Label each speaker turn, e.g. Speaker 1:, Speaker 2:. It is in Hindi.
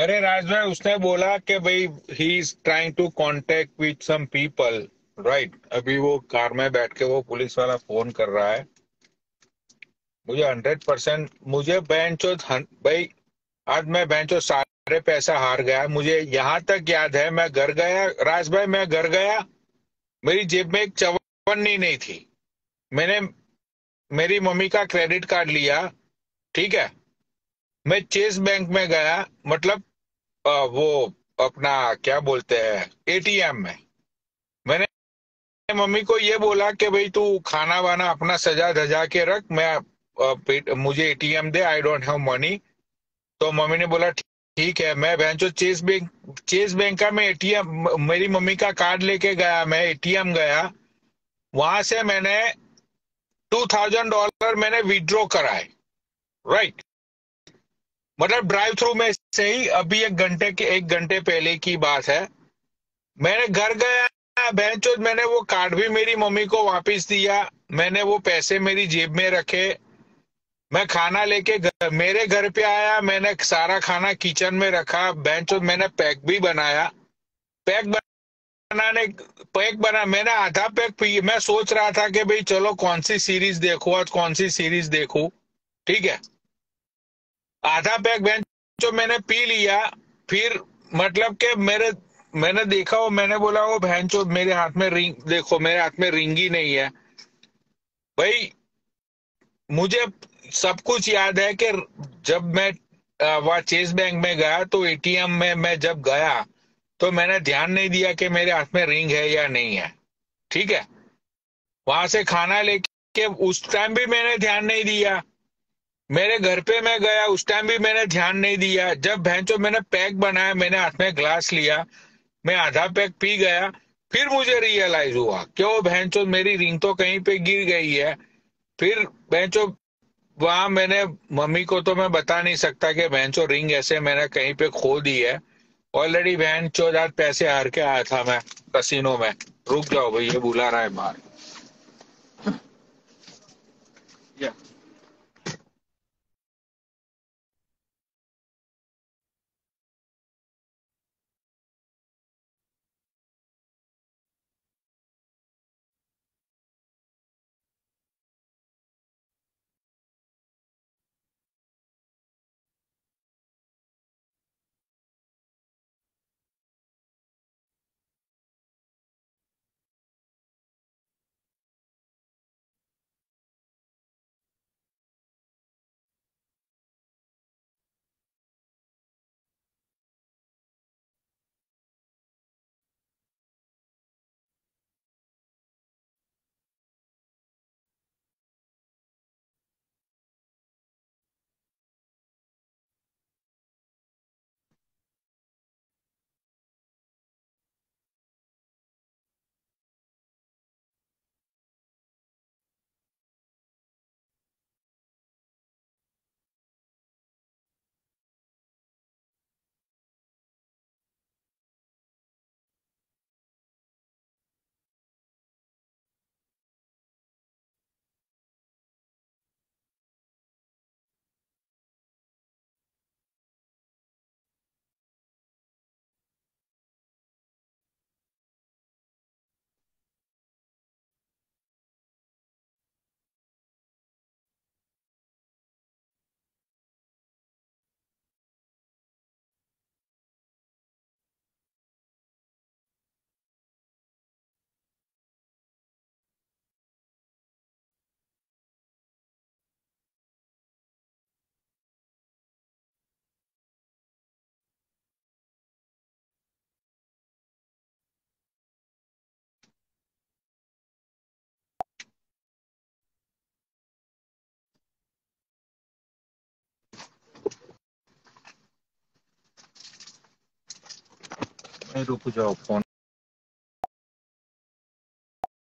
Speaker 1: अरे राज भाई, उसने बोला कि भाई he is trying to contact with some people right अभी वो कार में बैठ के वो पुलिस वाला फ़ोन कर रहा है। मुझे हंड्रेड परसेंट मुझे बैंक भाई, आज मैं बैंक सारे पैसा हार गया। मुझे यहाँ तक याद है, मैं घर गया। राज भाई, मैं घर गया। मेरी जेब में एक चवन्नी नहीं थी। मैंने मेरी मम्मी का क्रेडिट कार्ड लिया, ठीक है? मैं चेस बैंक में गया मतलब वो अपना, क्या बोलते हैं एटीएम में। मैंने मम्मी को ये बोला कि भाई तू खाना वाना अपना सजा धजा के रख, मैं मुझे एटीएम दे आई डोंट हैव मनी तो मम्मी ने बोला, ठीक है, मैं बहन चेस बैंक चेस बैंक का मैं एटीएम मेरी मम्मी का कार्ड लेके गया, मैं एटीएम गया। वहाँ से मैंने टू थाउज़ेंड डॉलर मैंने विड्रॉ कराए। राइट मतलब ड्राइव थ्रू में से ही अभी एक घंटे के एक घंटे पहले की बात है। मैंने घर गया बहन मैंने वो कार्ड भी मेरी मम्मी को वापस दिया मैंने वो पैसे मेरी जेब में रखे। मैं खाना लेके घर, मेरे घर पे आया मैंने सारा खाना किचन में रखा बेंच मैंने पैक भी बनाया। पैक बनाने पैक बना मैंने आधा पैक पी मैं सोच रहा था कि भाई चलो कौन सी सीरीज़ देखो आज कौन सी सीरीज़ देखो ठीक है? आधा पैक बेंच जो मैंने पी लिया, फिर मतलब के मेरे, मैंने देखा वो मैंने बोला वो बहन चो मेरे हाथ में रिंग, देखो, मेरे हाथ में रिंग ही नहीं है। भाई, मुझे सब कुछ याद है कि जब मैं वहाँ चेस बैंक में गया तो एटीएम में मैं जब गया तो मैंने ध्यान नहीं दिया कि मेरे हाथ में रिंग है या नहीं है। ठीक है? वहाँ से खाना लेके, उस टाइम भी मैंने ध्यान नहीं दिया। मेरे घर पे मैं गया, उस टाइम भी मैंने ध्यान नहीं दिया। जब भैंसो मैंने पैक बनाया, मैंने हाथ में ग्लास लिया, मैं आधा पैक पी गया, फिर मुझे रियलाइज़ हुआ, क्यों भैंसो मेरी रिंग तो कहीं पे गिर गई है? फिर भैंसो, वहाँ मैंने, मम्मी को तो मैं बता नहीं सकता कि बहन रिंग ऐसे मैंने कहीं पे खो दी है। ऑलरेडी बहन चो पैसे हार के आया था मैं कसिनो में। रुक जाओ भाई, ये बुला रहा है बाहर yeah. रुक जाओ फ़ोन